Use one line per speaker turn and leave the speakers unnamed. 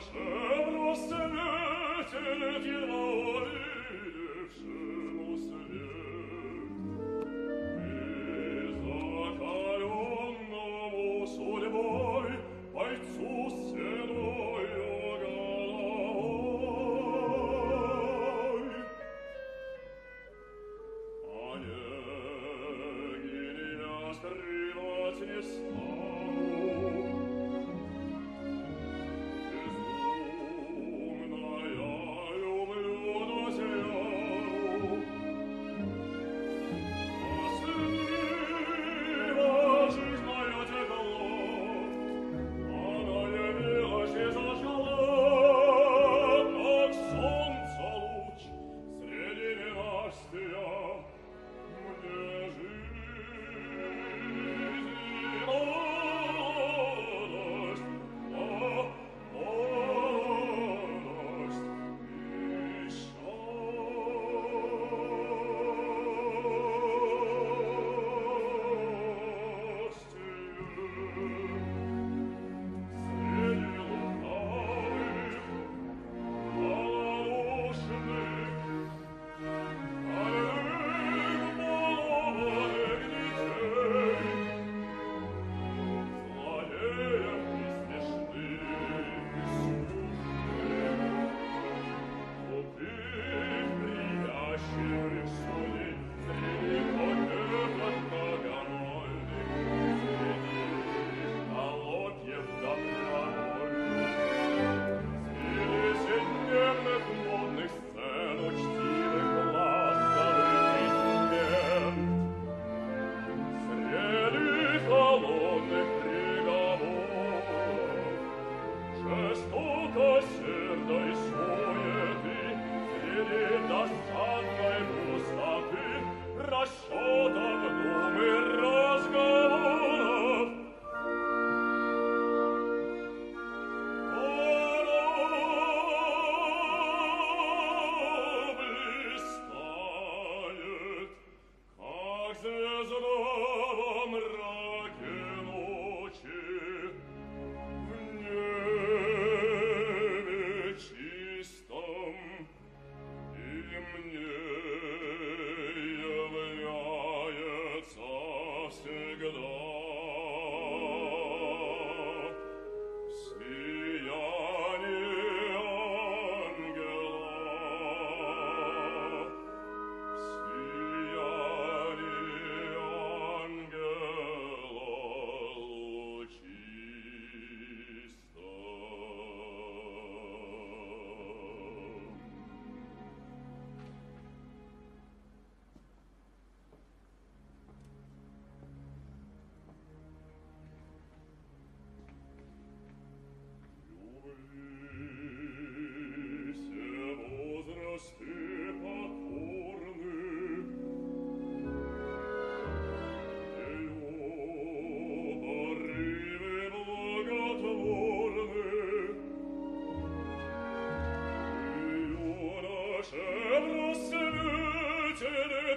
Schöne,